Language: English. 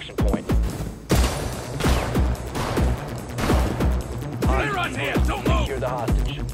extraction point. Clear on here! Don't move! Secure the hostage.